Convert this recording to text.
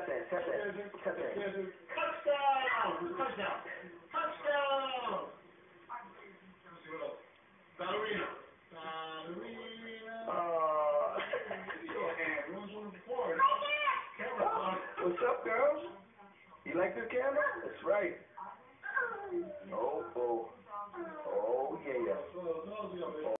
Touchdown! Touchdown! Touchdown! Ballerina. Ballerina. Uh, what's up, girls? You like the camera? That's right. Oh, oh. Oh, yeah, yeah.